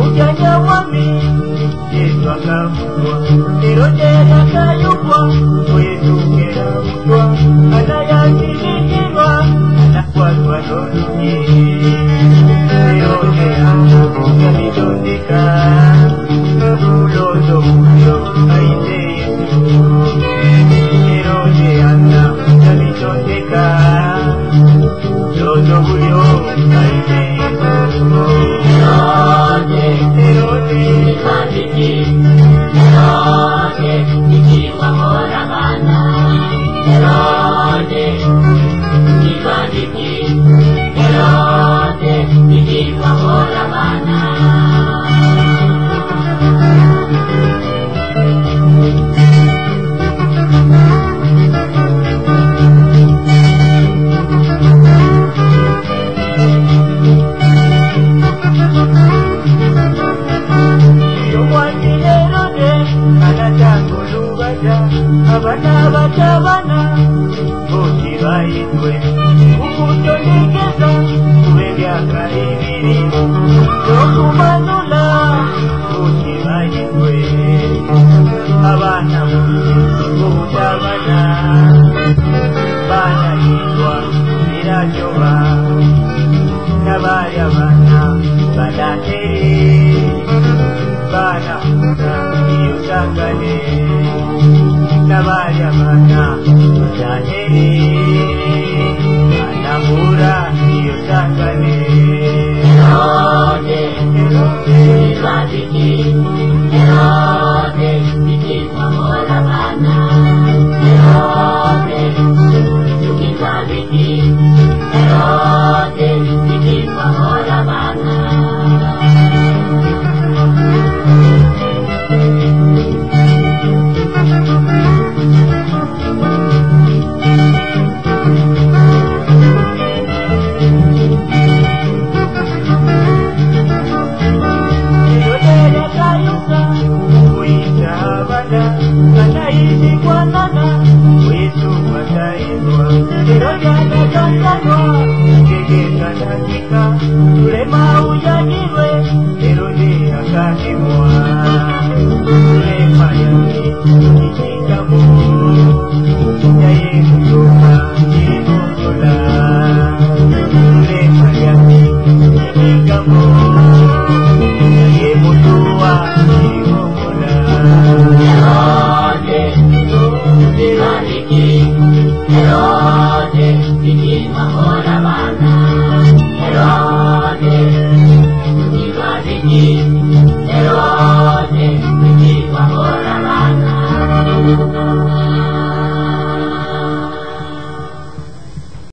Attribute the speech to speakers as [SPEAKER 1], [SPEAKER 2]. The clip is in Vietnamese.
[SPEAKER 1] Ujanya wami, Yesu akamua, Niroje na kayuka. Bose bahindwe ukutondekeza kube myaka ibiri no kumanula bose bahindwe abana b'ubutabana banahindwa birajoba n'abari abana badateri bana iyo sangane n'abari abana पूरा kegeka dakika ulema